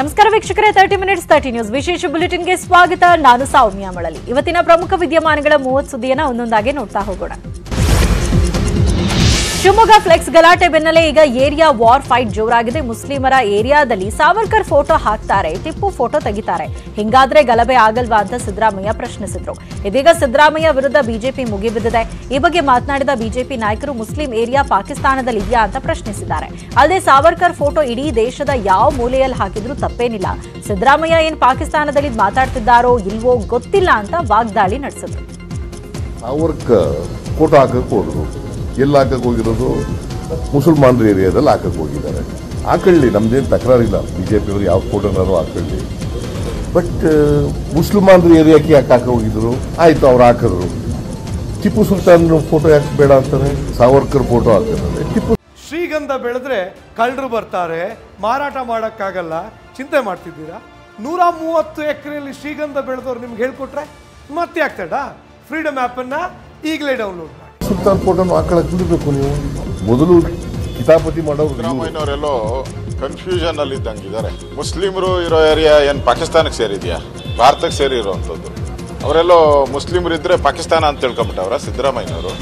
ನಮಸ್ಕಾರ ವೀಕ್ಷಕರೇ thirty minutes thirty news ವಿಶೇಷ ಬುಲೆಟಿನ್ಗೆ ಸ್ವಾಗತ. ನಾನು ಸೌಮ್ಯ ಮಳಲಿ. ಇವತ್ತಿನ ಪ್ರಮುಖ ವಿದ್ಯಮಾನಗಳ ಮೂವತ್ತು ಸುದ್ದಿಯನ್ನ ಒಂದೊಂದಾಗಿ ನೋಡ್ತಾ ಹೋಗೋಣ. ಶಿವಮೊಗ್ಗ ಫ್ಲೆಕ್ಸ್ ಗಲಾಟೆ ಬೆನ್ನಲ್ಲೇ ಈಗ ಏರಿಯಾ ವಾರ್ ಫೈಟ್ ಜೋರಾಗಿದೆ. ಮುಸ್ಲಿಮರ ಏರಿಯಾದಲ್ಲಿ ಸಾವರ್ಕರ್ ಫೋಟೋ ಹಾಕ್ತಾರೆ, ಟಿಪ್ಪು ಫೋಟೋ ತೆಗಿತಾರೆ. ಹಿಂಗಾದ್ರೆ ಗಲಭೆ ಆಗಲ್ವಾ ಅಂತ ಸಿದ್ದರಾಮಯ್ಯ ಪ್ರಶ್ನಿಸಿದ್ರು. ಇದೀಗ ಸಿದ್ದರಾಮಯ್ಯ ವಿರುದ್ಧ ಬಿಜೆಪಿ ಮುಗಿಬಿದ್ದಿದೆ ಈ ಬಗ್ಗೆ ಮಾತನಾಡಿದ ಬಿಜೆಪಿ ನಾಯಕರು ಮುಸ್ಲಿಂ ಏರಿಯಾ ಪಾಕಿಸ್ತಾನದಲ್ಲಿ ಇದೆಯಾ ಅಂತ ಪ್ರಶ್ನಿಸಿದ್ದಾರೆ. ಅಲ್ಲದೆ ಸಾವರ್ಕರ್ ಫೋಟೋ ಇಡೀ ದೇಶದ ಯಾವ ಮೂಲೆಯಲ್ಲಿ ಹಾಕಿದ್ರೂ ತಪ್ಪೇನಿಲ್ಲ. ಸಿದ್ದರಾಮಯ್ಯ ಏನ್ ಪಾಕಿಸ್ತಾನದಲ್ಲಿ ಮಾತಾಡ್ತಿದ್ದಾರೋ ಇಲ್ವೋ ಗೊತ್ತಿಲ್ಲ ಅಂತ ವಾಗ್ದಾಳಿ ನಡೆಸಿದ್ರು. ಹಾಕಕ್ಕೆ ಎಲ್ಲಿ ಹಾಕಕ್ಕೆ ಹೋಗಿರೋದು? ಮುಸಲ್ಮಾನರ ಏರಿಯಾದಲ್ಲಿ ಹಾಕಕ್ಕೆ ಹೋಗಿದ್ದಾರೆ. ಹಾಕೊಳ್ಳಿ, ನಮ್ದೇನು ತಕರಾರಿಲ್ಲ. ಬಿ ಜೆ ಪಿಯವರು ಯಾವ ಫೋಟೋನಾದ್ರು ಹಾಕೊಳ್ಳಿ ಬಟ್ ಮುಸಲ್ಮಾನರ ಏರಿಯಾಕ್ಕೆ ಯಾಕೆ ಹಾಕ ಹೋಗಿದ್ರು? ಆಯಿತು, ಅವ್ರು ಹಾಕಿದ್ರು. ಟಿಪ್ಪು ಸುಲ್ತಾನ್ ಫೋಟೋ ಯಾಕೆ ಬೇಡ ಅಂತಾರೆ? ಸಾವರ್ಕರ್ ಫೋಟೋ ಹಾಕಿದ್ದಾರೆ. ಟಿಪ್ಪು ಶ್ರೀಗಂಧ ಬೆಳೆದ್ರೆ ಕಳ್ಳರು ಬರ್ತಾರೆ. ಮಾರಾಟ ಮಾಡೋಕ್ಕಾಗಲ್ಲ. ಚಿಂತೆ ಮಾಡ್ತಿದ್ದೀರಾ? ನೂರ ಮೂವತ್ತು ಎಕರೆಯಲ್ಲಿ ಶ್ರೀಗಂಧ ಬೆಳೆದವ್ರು ನಿಮ್ಗೆ ಹೇಳ್ಕೊಟ್ರೆ ಮತ್ತೆ ಆಗ್ತಾಡ ಫ್ರೀಡಮ್ ಆ್ಯಪನ್ನು ಈಗಲೇ ಡೌನ್ಲೋಡ್ ಸುಲ್ತಾನ್ ಫೋಟೋನು ಹಾಕೊಳಕ್ ಬಿಡಬೇಕು ನೀವು? ಮೊದಲು ಕಿತಾಪತಿ ಮಾಡೋರು ಇವ್ರು. ಸಿದ್ದರಾಮಯ್ಯನವರೆಲ್ಲೋ ಕನ್ಫ್ಯೂಷನ್ ಅಲ್ಲಿ ಇದ್ದಂಗಿದ್ದಾರೆ ಮುಸ್ಲಿಮರು ಇರೋ ಏರಿಯಾ ಏನು ಪಾಕಿಸ್ತಾನಕ್ಕೆ ಸೇರಿದ್ಯಾ? ಭಾರತಕ್ಕೆ ಸೇರಿರುವಂಥದ್ದು ಅವರೆಲ್ಲೋ ಮುಸ್ಲಿಮರು ಇದ್ದರೆ ಪಾಕಿಸ್ತಾನ ಅಂತ ತಿಳ್ಕೊಂಬಿಟ್ಟವ್ರ ಸಿದ್ದರಾಮಯ್ಯನವರು.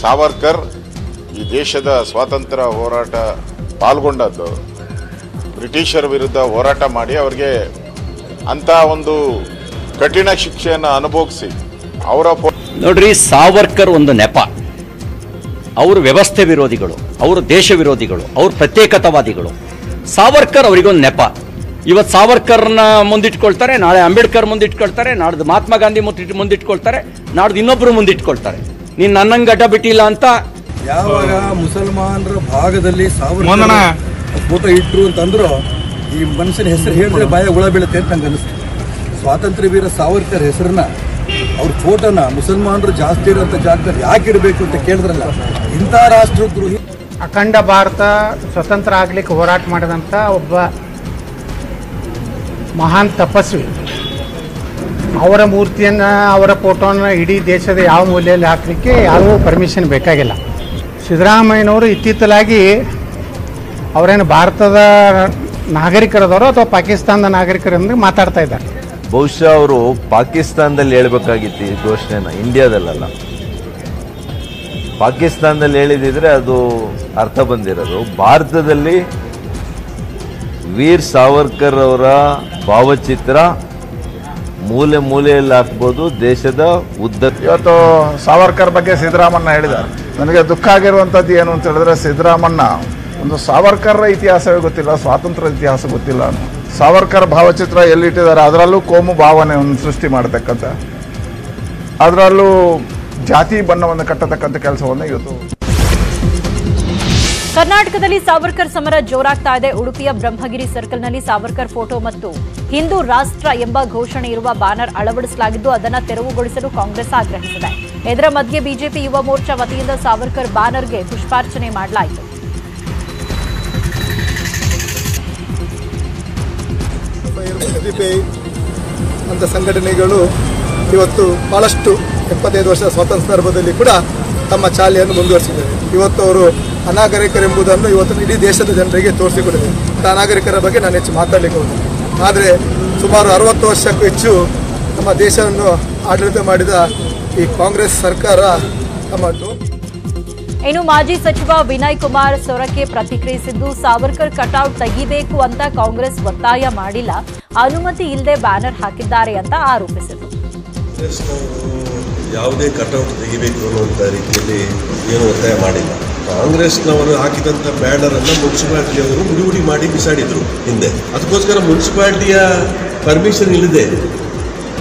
ಸಾವರ್ಕರ್ ಈ ದೇಶದ ಸ್ವಾತಂತ್ರ್ಯ ಹೋರಾಟ ಪಾಲ್ಗೊಂಡದ್ದು. ಬ್ರಿಟಿಷರ ವಿರುದ್ಧ ಹೋರಾಟ ಮಾಡಿ ಅವ್ರಿಗೆ ಅಂತ ಒಂದು ಕಠಿಣ ಶಿಕ್ಷೆಯನ್ನು ಅನುಭವಿಸಿ ಅವರ ನೋಡ್ರಿ ಸಾವರ್ಕರ್ ಒಂದು ನೆಪ. ಅವರು ವ್ಯವಸ್ಥೆ ವಿರೋಧಿಗಳು ಅವರು ದೇಶ ವಿರೋಧಿಗಳು ಅವರು ಪ್ರತ್ಯೇಕತಾವಾದಿಗಳು. ಸಾವರ್ಕರ್ ಅವರಿಗೊಂದು ನೆಪ. ಇವತ್ತು ಸಾವರ್ಕರ್ನ ಮುಂದಿಟ್ಕೊಳ್ತಾರೆ ನಾಳೆ ಅಂಬೇಡ್ಕರ್ ಮುಂದಿಟ್ಕೊಳ್ತಾರೆ ನಾಡ್ದು ಮಹಾತ್ಮ ಗಾಂಧಿ ಮುಂದಿಟ್ಟು ಮುಂದಿಟ್ಕೊಳ್ತಾರೆ ನಾಡ್ದು ಇನ್ನೊಬ್ಬರು ಮುಂದಿಟ್ಕೊಳ್ತಾರೆ. ನೀನು ನನ್ನಂಗೆ ಗಡ್ಡ ಬಿಟ್ಟಿಲ್ಲ ಅಂತ ಯಾವಾಗ ಮುಸಲ್ಮಾನರ ಭಾಗದಲ್ಲಿ ಸಾವಿರ ಫೋಟೋ ಇಟ್ರು ಅಂತಂದ್ರು ಈ ಮನುಷ್ಯನ ಹೆಸರು ಹೇಳಿದ್ರೆ ಬಾಯ ಹುಳ ಬೀಳುತ್ತೆ ಅಂತ ನಂಗೆ ಅನಿಸ್ತು ಸ್ವಾತಂತ್ರ್ಯ ವೀರ ಸಾವರ್ಕರ್ ಹೆಸರನ್ನ ಅವ್ರ ಫೋಟೋನ ಮುಸಲ್ಮಾನರು ಜಾಸ್ತಿ ಇರುವಂತ ಜಾಗದಲ್ಲಿ ಯಾಕೆ ಇಡಬೇಕು ಅಂತ ಕೇಳಿದ್ರಲ್ಲ, ಇಂಥ ರಾಷ್ಟ್ರದ್ರೋಹಿ ಅಖಂಡ ಭಾರತ ಸ್ವತಂತ್ರ ಆಗ್ಲಿಕ್ಕೆ ಹೋರಾಟ ಮಾಡಿದಂಥ ಒಬ್ಬ ಮಹಾನ್ ತಪಸ್ವಿ. ಅವರ ಮೂರ್ತಿಯನ್ನು, ಅವರ ಫೋಟೋನ ಇಡೀ ದೇಶದ ಯಾವ ಮೂಲೆಯಲ್ಲಿ ಹಾಕಲಿಕ್ಕೆ ಯಾರಿಗೂ ಪರ್ಮಿಷನ್ ಬೇಕಾಗಿಲ್ಲ. ಸಿದ್ದರಾಮಯ್ಯನವರು ಇತ್ತಿತ್ತಲಾಗಿ ಅವರೇನು ಭಾರತದ ನಾಗರಿಕರದವರು ಅಥವಾ ಪಾಕಿಸ್ತಾನದ ನಾಗರಿಕರೆಂದು ಮಾತಾಡ್ತಾ ಇದ್ದಾರೆ. ಬಹುಶಃ ಅವರು ಪಾಕಿಸ್ತಾನದಲ್ಲಿ ಹೇಳ್ಬೇಕಾಗಿತ್ತು ಈ ಘೋಷಣೆನ ಇಂಡಿಯಾದಲ್ಲ ಪಾಕಿಸ್ತಾನದಲ್ಲಿ ಹೇಳಿದಿದ್ರೆ ಅದು ಅರ್ಥ ಬಂದಿರೋದು. ಭಾರತದಲ್ಲಿ ವೀರ್ ಸಾವರ್ಕರ್ ಅವರ ಭಾವಚಿತ್ರ ಮೂಲೆ ಮೂಲೆಯಲ್ಲಿ ಹಾಕ್ಬೋದು ದೇಶದ ಉದ್ದ ಇವತ್ತು ಸಾವರ್ಕರ್ ಬಗ್ಗೆ ಸಿದ್ದರಾಮಣ್ಣ ಹೇಳಿದ ನನಗೆ ದುಃಖ ಆಗಿರುವಂಥದ್ದು ಏನು ಅಂತ ಹೇಳಿದ್ರೆ ಸಿದ್ದರಾಮಣ್ಣ ಒಂದು ಸಾವರ್ಕರ್ ಇತಿಹಾಸವೇ ಗೊತ್ತಿಲ್ಲ ಸ್ವಾತಂತ್ರ್ಯ ಇತಿಹಾಸ ಗೊತ್ತಿಲ್ಲ. ಸಾವರ್ಕರ್ ಭಾವಚಿತ್ರ ಎಲ್ಲಿಟ್ಟಿದ್ದಾರೆ, ಅದರಲ್ಲೂ ಕೋಮು ಭಾವನೆಯನ್ನು ಸೃಷ್ಟಿ ಮಾಡತಕ್ಕಂಥ. ಅದರಲ್ಲೂ ಜಾತಿ ಬಣ್ಣವನ್ನು ಕಟ್ಟತಕ್ಕಂಥ ಕೆಲಸವನ್ನು ಇವತ್ತು. ಕರ್ನಾಟಕದಲ್ಲಿ ಸಾವರ್ಕರ್ ಸಮರ ಜೋರಾಗ್ತಾ ಇದೆ. ಉಡುಪಿಯ ಬ್ರಹ್ಮಗಿರಿ ಸರ್ಕಲ್ನಲ್ಲಿ ಸಾವರ್ಕರ್ ಫೋಟೋ ಮತ್ತು ಹಿಂದೂ ರಾಷ್ಟ್ರ ಎಂಬ ಘೋಷಣೆ ಇರುವ ಬ್ಯಾನರ್ ಅಳವಡಿಸಲಾಗಿದ್ದು, ಅದನ್ನು ತೆರವುಗೊಳಿಸಲು ಕಾಂಗ್ರೆಸ್ ಆಗ್ರಹಿಸಿದೆ. ಇದರ ಮಧ್ಯೆ ಬಿಜೆಪಿ ಯುವ ಮೋರ್ಚಾ ವತಿಯಿಂದ ಸಾವರ್ಕರ್ ಬ್ಯಾನರ್ಗೆ ಪುಷ್ಪಾರ್ಚನೆ ಮಾಡಲಾಯಿತು. ಎಸ್ ಅಂತ ಸಂಘಟನೆಗಳು ಇವತ್ತು ಬಹಳಷ್ಟು ಎಪ್ಪತ್ತೈದು ವರ್ಷ ಸ್ವಾತಂತ್ರ್ಯ ಸಂದರ್ಭದಲ್ಲಿ ಕೂಡ ತಮ್ಮ ಚಾಲೆಯನ್ನು ಮುಂದುವರಿಸಿದ್ದಾರೆ. ಇವತ್ತು ಅವರು ಅನಾಗರಿಕರೆಂಬುದನ್ನು ಇವತ್ತು ಇಡೀ ದೇಶದ ಜನರಿಗೆ ತೋರಿಸಿಕೊಡಿದೆ ಅನಾಗರಿಕರ ಬಗ್ಗೆ ನಾನು ಹೆಚ್ಚು ಮಾತಾಡಲಿಕ್ಕೆ ಹೋದೆ ಆದರೆ ಸುಮಾರು ಅರವತ್ತು ವರ್ಷಕ್ಕೂ ಹೆಚ್ಚು ನಮ್ಮ ದೇಶವನ್ನು ಆಡಳಿತ ಮಾಡಿದ ಈ ಕಾಂಗ್ರೆಸ್ ಸರ್ಕಾರ ತಮ್ಮ ಇನ್ನು ಮಾಜಿ ಸಚಿವ ವಿನಯ್ ಕುಮಾರ್ ಸೊರಕೆ ಪ್ರತಿಕ್ರಿಯಿಸಿದ್ದು, ಸಾವರ್ಕರ್ ಕಟೌಟ್ ತೆಗಿಬೇಕು ಅಂತ ಕಾಂಗ್ರೆಸ್ ಒತ್ತಾಯ ಮಾಡಿಲ್ಲ. ಅನುಮತಿ ಇಲ್ಲದೆ ಬ್ಯಾನರ್ ಹಾಕಿದ್ದಾರೆ ಅಂತ ಆರೋಪಿಸಿದರು. ಯಾವುದೇ ಕಟೌಟ್ ತೆಗಿಬೇಕು ಅನ್ನುವಂಥ ರೀತಿಯಲ್ಲಿ ಏನು ಒತ್ತಾಯ ಮಾಡಿಲ್ಲ. ಕಾಂಗ್ರೆಸ್ನವರು ಹಾಕಿದಂಥ ಬ್ಯಾನರನ್ನು ಮುನ್ಸಿಪಾಲಿಟಿಯವರು ಮುಡಿಗುಡಿ ಮಾಡಿ ಬಿಸಾಡಿದ್ರು ಹಿಂದೆ. ಅದಕ್ಕೋಸ್ಕರ ಮುನ್ಸಿಪಾಲ್ಟಿಯ ಪರ್ಮಿಷನ್ ಇಲ್ಲದೆ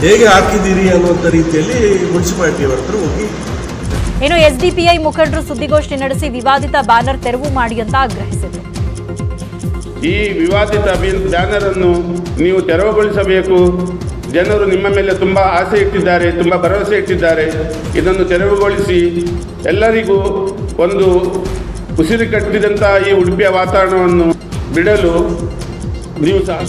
ಹೇಗೆ ಹಾಕಿದ್ದೀರಿ ಅನ್ನುವಂಥ ರೀತಿಯಲ್ಲಿ ಮುನ್ಸಿಪಾಲ್ಟಿಯವರ ಹತ್ರ ಹೋಗಿ ಇನ್ನು ಎಸ್ಡಿಪಿಐ ಮುಖಂಡರು ಸುದ್ದಿಗೋಷ್ಠಿ ನಡೆಸಿ ವಿವಾದಿತ ಬ್ಯಾನರ್ ತೆರವು ಮಾಡಿ ಅಂತ ಆಗ್ರಹಿಸಿದರು. ಈ ವಿವಾದಿತ ಬ್ಯಾನರ್ ಅನ್ನು ನೀವು ತೆರವುಗೊಳಿಸಬೇಕು. ಜನರು ನಿಮ್ಮ ಮೇಲೆ ತುಂಬ ಆಸೆ ಇಟ್ಟಿದ್ದಾರೆ, ತುಂಬ ಭರವಸೆ ಇಟ್ಟಿದ್ದಾರೆ. ಇದನ್ನು ತೆರವುಗೊಳಿಸಿ ಎಲ್ಲರಿಗೂ ಒಂದು ಉಸಿರು ಕಟ್ಟಿದಂತಹ ಈ ಉಡುಪಿಯ ವಾತಾವರಣವನ್ನು ಬಿಡಲು ನೀವು ಸಹ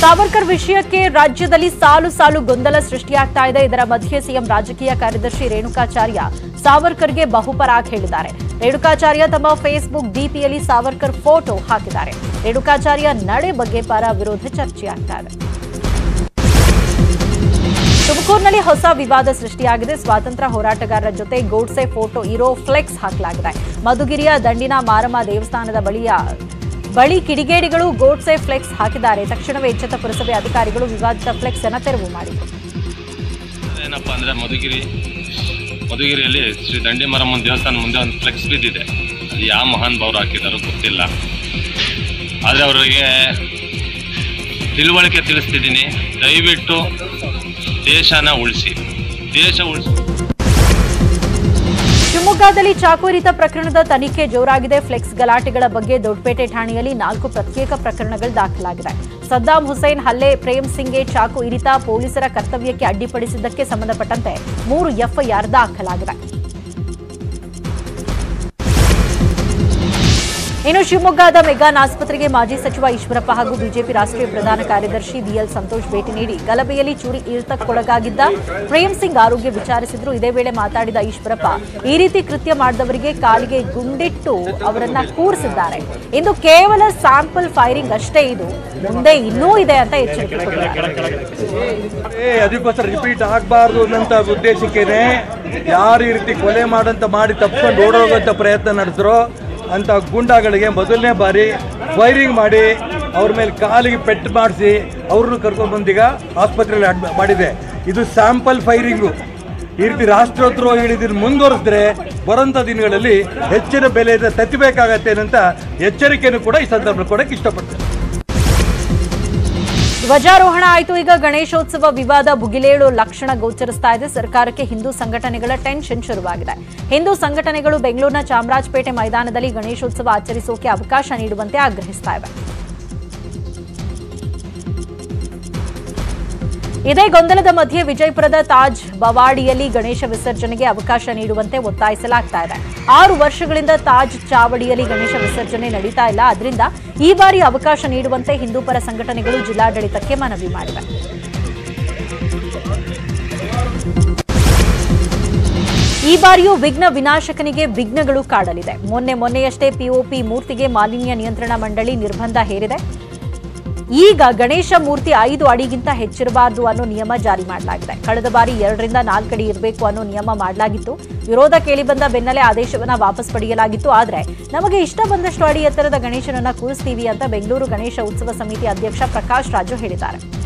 ಸಾವರ್ಕರ್ ವಿಷಯಕ್ಕೆ ರಾಜ್ಯದಲ್ಲಿ ಸಾಲು ಸಾಲು ಗೊಂದಲ ಸೃಷ್ಟಿಯಾಗ್ತಾ ಇದೆ. ಇದರ ಮಧ್ಯೆ ಸಿಎಂ ರಾಜಕೀಯ ಕಾರ್ಯದರ್ಶಿ ರೇಣುಕಾಚಾರ್ಯ ಸಾವರ್ಕರ್ಗೆ ಬಹುಪರಾಗ್ ಹೇಳಿದ್ದಾರೆ. ರೇಣುಕಾಚಾರ್ಯ ತಮ್ಮ ಫೇಸ್ಬುಕ್ ಡಿಪಿಯಲ್ಲಿ ಸಾವರ್ಕರ್ ಫೋಟೋ ಹಾಕಿದ್ದಾರೆ. ರೇಣುಕಾಚಾರ್ಯ ನಡೆ ಬಗ್ಗೆ ಪರ ವಿರೋಧ ಚರ್ಚೆಯಾಗ್ತಾ ಇದೆ. ತುಮಕೂರಿನಲ್ಲಿ ಹೊಸ ವಿವಾದ ಸೃಷ್ಟಿಯಾಗಿದೆ. ಸ್ವಾತಂತ್ರ್ಯ ಹೋರಾಟಗಾರರ ಜೊತೆ ಗೋಡ್ಸೆ ಫೋಟೋ ಇರೋ ಫ್ಲೆಕ್ಸ್ ಹಾಕಲಾಗಿದೆ. ಮಧುಗಿರಿಯ ದಂಡಿನ ಮಾರಮ್ಮ ದೇವಸ್ಥಾನದ ಬಳಿಯ ಬಳಿ ಕಿಡಿಗೇಡಿಗಳು ಗೋಡ್ಸೆ ಫ್ಲೆಕ್ಸ್ ಹಾಕಿದ್ದಾರೆ. ತಕ್ಷಣವೇ ಎಚ್ಚೆತ್ತ ಪುರಸಭೆ ಅಧಿಕಾರಿಗಳು ವಿವಾದಿತ ಫ್ಲೆಕ್ಸ್ ಅನ್ನು ತೆರವು ಮಾಡಿದರು. ಏನಪ್ಪ ಮಧುಗಿರಿ, ಮಧುಗಿರಿಯಲ್ಲಿ ಶ್ರೀ ದಂಡಿಮರಮ್ಮನ ದೇವಸ್ಥಾನ ಮುಂದೆ ಒಂದು ಫ್ಲೆಕ್ಸ್ ಬಿದ್ದಿದೆ. ಅದು ಯಾವ ಮಹಾನ್ ಭಾವರು ಹಾಕಿದಾರೋ ಗೊತ್ತಿಲ್ಲ. ಆದರೆ ಅವರಿಗೆ ತಿಳುವಳಿಕೆ ತಿಳಿಸ್ತಿದ್ದೀನಿ. ದಯವಿಟ್ಟು ದೇಶನ ಉಳಿಸಿ. ದೇಶ ಉಳಿಸಿ. ಶಿವಮೊಗ್ಗದಲ್ಲಿ ಚಾಕುರಿತ ಪ್ರಕರಣದ ತನಿಖೆ ಜೋರಾಗಿದೆ. ಫ್ಲೆಕ್ಸ್ ಗಲಾಟೆಗಳ ಬಗ್ಗೆ ದೊಡ್ಡಪೇಟೆ ಠಾಣೆಯಲ್ಲಿ ನಾಲ್ಕು ಪ್ರತ್ಯೇಕ ಪ್ರಕರಣಗಳು ದಾಖಲಾಗಿದೆ ಸದ್ದಾಂ ಹುಸೇನ್ ಹಲ್ಲೆ, ಪ್ರೇಮ್ ಸಿಂಗ್ಗೆ ಚಾಕು ಇರಿತ ಪೊಲೀಸರ ಕರ್ತವ್ಯಕ್ಕೆ ಅಡ್ಡಿಪಡಿಸಿದ್ದಕ್ಕೆ ಸಂಬಂಧಪಟ್ಟಂತೆ ಮೂರು ಎಫ್ಐಆರ್ ದಾಖಲಾಗಿದೆ. ಇನ್ನು ಶಿವಮೊಗ್ಗದ ಮೆಗಾನ್ ಆಸ್ಪತ್ರೆಗೆ ಮಾಜಿ ಸಚಿವ ಈಶ್ವರಪ್ಪ ಹಾಗೂ ಬಿಜೆಪಿ ರಾಷ್ಟ್ರೀಯ ಪ್ರಧಾನ ಕಾರ್ಯದರ್ಶಿ ಡಿಎಲ್ ಸಂತೋಷ್ ಭೇಟಿ ನೀಡಿ ಗಲಭೆಯಲ್ಲಿ ಚೂರಿ ಇಳಿತಕ್ಕೊಳಗಾಗಿದ್ದ ಪ್ರೇಮ್ ಸಿಂಗ್ ಆರೋಗ್ಯ ವಿಚಾರಿಸಿದ್ರು. ಇದೇ ವೇಳೆ ಮಾತಾಡಿದ ಈಶ್ವರಪ್ಪ, ಈ ರೀತಿ ಕೃತ್ಯ ಮಾಡಿದವರಿಗೆ ಕಾಲಿಗೆ ಗುಂಡಿಟ್ಟು ಅವರನ್ನ ಕೂರಿಸಿದ್ದಾರೆ. ಇಂದು ಕೇವಲ ಸ್ಯಾಂಪಲ್ ಫೈರಿಂಗ್ ಅಷ್ಟೇ ಇದು. ಮುಂದೆ ಇನ್ನೂ ಇದೆ ಅಂತ ಎಚ್ಚರಿಕೆ ಯಾರು ಈ ರೀತಿ ಕೊಲೆ ಮಾಡಂತ ಮಾಡಿ ತಪ್ಪಿಕೊಂಡು ಓಡೋಗುವಂಥ ಪ್ರಯತ್ನ ನಡೆಸಿದ್ರು ಅಂತ ಗುಂಡಾಗಳಿಗೆ ಮೊದಲನೇ ಬಾರಿ ಫೈರಿಂಗ್ ಮಾಡಿ ಅವ್ರ ಮೇಲೆ ಕಾಲಿಗೆ ಪೆಟ್ಟು ಮಾಡಿಸಿ ಅವ್ರನ್ನ ಕರ್ಕೊಂಡು ಬಂದೀಗ ಆಸ್ಪತ್ರೆಯಲ್ಲಿ ಅಡ್ಮಿ ಮಾಡಿದೆ. ಇದು ಸ್ಯಾಂಪಲ್ ಫೈರಿಂಗು. ಈ ರೀತಿ ರಾಷ್ಟ್ರೋದ್ರೋಹ ಹಿಡಿದಿದ್ದು ಮುಂದುವರೆಸಿದ್ರೆ ಬರೋಂಥ ದಿನಗಳಲ್ಲಿ ಹೆಚ್ಚಿನ ಬೆಲೆಯಿಂದ ತತ್ತಿಬೇಕಾಗತ್ತೆ ಅಂತ ಎಚ್ಚರಿಕೆಯನ್ನು ಕೂಡ ಈ ಸಂದರ್ಭ ಕೊಡೋಕ್ಕೆ ಇಷ್ಟಪಡ್ತೇನೆ. ಧ್ವಜಾರೋಹಣ ಆಯಿತು. ಈಗ ಗಣೇಶೋತ್ಸವ ವಿವಾದ ಭುಗಿಲೇಳು ಲಕ್ಷಣ ಗೋಚರಿಸ್ತಾ ಇದೆ. ಸರ್ಕಾರಕ್ಕೆ ಹಿಂದೂ ಸಂಘಟನೆಗಳ ಟೆನ್ಷನ್ ಶುರುವಾಗಿದೆ. ಹಿಂದೂ ಸಂಘಟನೆಗಳು ಬೆಂಗಳೂರಿನ ಚಾಮರಾಜಪೇಟೆ ಮೈದಾನದಲ್ಲಿ ಗಣೇಶೋತ್ಸವ ಆಚರಿಸೋಕೆ ಅವಕಾಶ ನೀಡುವಂತೆ ಆಗ್ರಹಿಸ್ತಾ ಇವೆ. ಇದೇ ಗೊಂದಲದ ಮಧ್ಯೆ ವಿಜಯಪುರದ ತಾಜ್ ಬವಾಡಿಯಲ್ಲಿ ಗಣೇಶ ವಿಸರ್ಜನೆಗೆ ಅವಕಾಶ ನೀಡುವಂತೆ ಒತ್ತಾಯಿಸಲಾಗ್ತಾ ಇದೆ. ಆರು ವರ್ಷಗಳಿಂದ ತಾಜ್ ಚಾವಡಿಯಲ್ಲಿ ಗಣೇಶ ವಿಸರ್ಜನೆ ನಡೀತಾ ಇಲ್ಲ. ಅದರಿಂದ ಈ ಬಾರಿ ಅವಕಾಶ ನೀಡುವಂತೆ ಹಿಂದೂಪರ ಸಂಘಟನೆಗಳು ಜಿಲ್ಲಾಡಳಿತಕ್ಕೆ ಮನವಿ ಮಾಡಿವೆ. ಈ ಬಾರಿಯೂ ವಿಘ್ನ ವಿನಾಶಕನಿಗೆ ವಿಘ್ನಗಳು ಕಾಡಲಿದೆ. ಮೊನ್ನೆ ಮೊನ್ನೆಯಷ್ಟೇ ಪಿಒಪಿ ಮೂರ್ತಿಗೆ ಮಾಲಿನ್ಯ ನಿಯಂತ್ರಣ ಮಂಡಳಿ ನಿರ್ಬಂಧ ಹೇರಿದೆ. ಈಗ ಗಣೇಶ ಮೂರ್ತಿ ಐದು ಅಡಿಗಿಂತ ಹೆಚ್ಚಿರಬಾರದು ಅನ್ನೋ ನಿಯಮ ಜಾರಿ ಮಾಡಲಾಗಿದೆ. ಕಳೆದ ಬಾರಿ ಎರಡರಿಂದ ನಾಲ್ಕು ಅಡಿ ಇರಬೇಕು ಅನ್ನೋ ನಿಯಮ ಮಾಡಲಾಗಿತ್ತು. ವಿರೋಧ ಕೇಳಿಬಂದ ಬೆನ್ನಲ್ಲೇ ಆದೇಶವನ್ನ ವಾಪಸ್ ಪಡೆಯಲಾಗಿತ್ತು. ಆದರೆ ನಮಗೆ ಇಷ್ಟ ಬಂದಷ್ಟು ಅಡಿ ಎತ್ತರದ ಗಣೇಶನನ್ನ ಕೂರಿಸ್ತೀವಿ ಅಂತ ಬೆಂಗಳೂರು ಗಣೇಶ ಉತ್ಸವ ಸಮಿತಿ ಅಧ್ಯಕ್ಷ ಪ್ರಕಾಶ್ ರಾಜು ಹೇಳಿದ್ದಾರೆ.